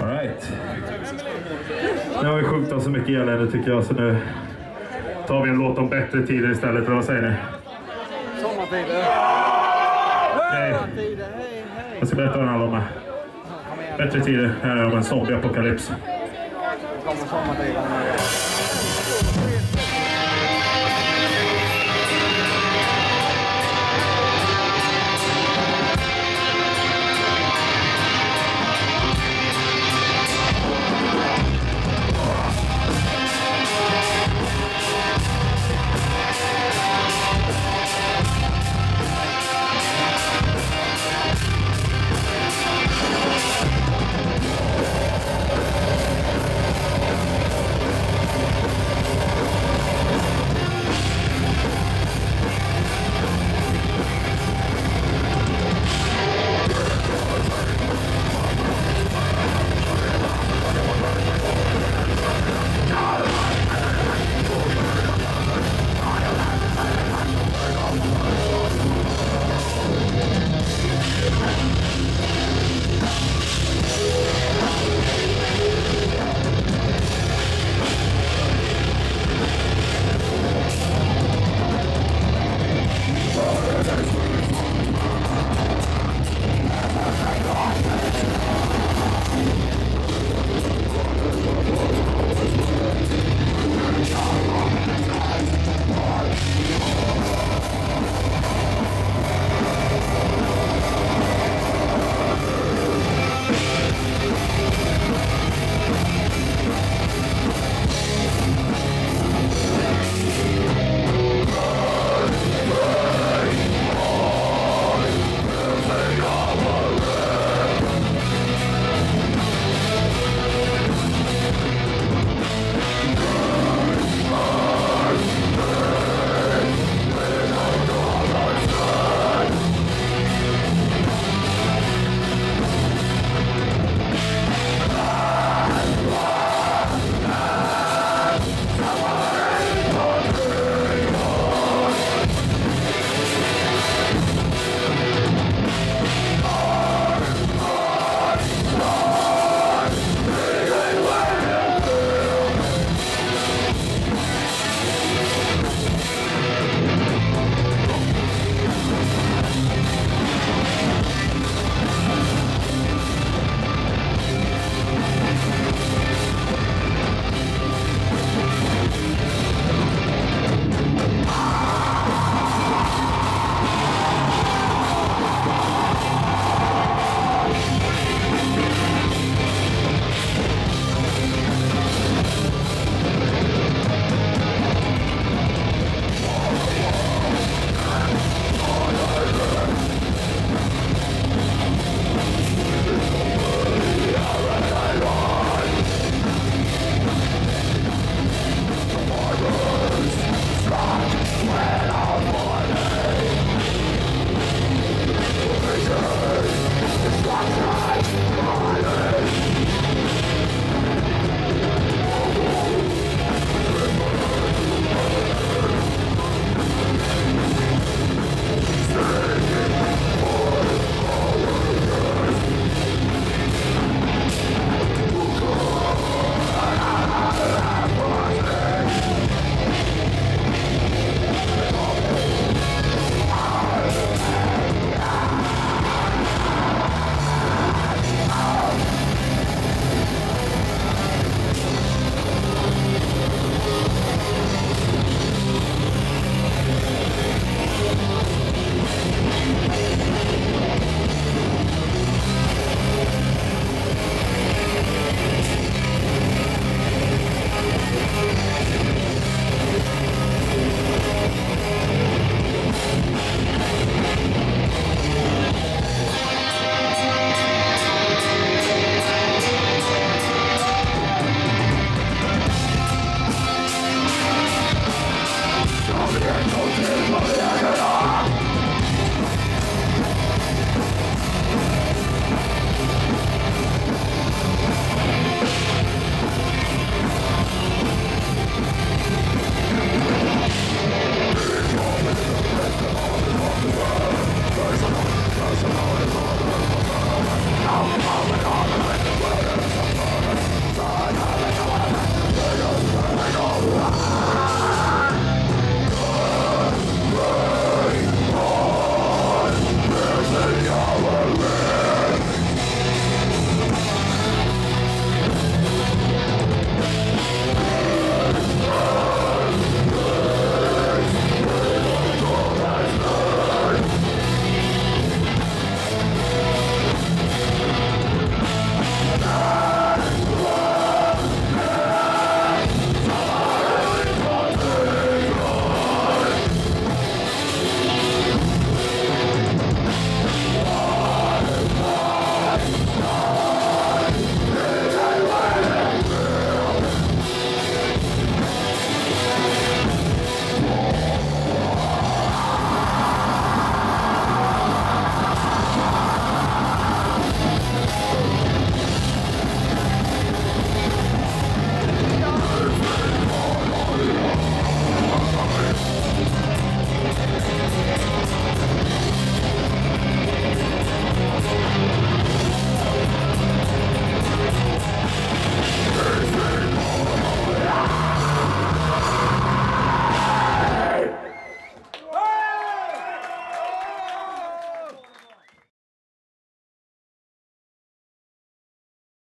All right. Nu har vi sjungit om så mycket elände tycker jag, så nu tar vi en låt om bättre tider istället. Eller vad säger ni? Sommartider. Okej. Hej. Jag ska berätta vad den handlar om. Bättre tider. Här är om en zombieapokalyps. kommer sommartider.